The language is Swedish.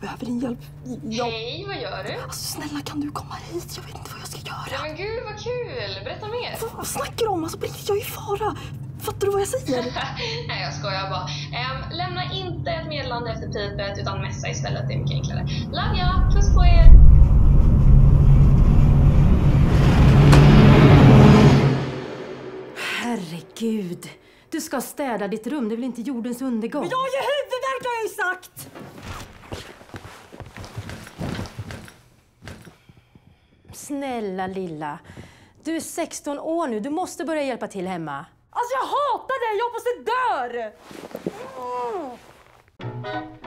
behöver din hjälp. Jag... Hej, vad gör du? Alltså, snälla kan du komma hit? Jag vet inte vad jag ska göra. Ja, men gud vad kul! Berätta mer. Vad, vad snackar du om? Alltså jag är i fara. Fattar du vad jag säger? Nej, jag skojar bara. Ehm, lämna inte ett meddelande efter pipet utan messa istället. Det är mycket enklare. Love ya! Puss på er! Herregud. Du ska städa ditt rum, det är väl inte jordens undergång? Jag har ju sagt! Snälla lilla. Du är 16 år nu, du måste börja hjälpa till hemma. Alltså jag hatar dig, jag hoppas du dör! Mm.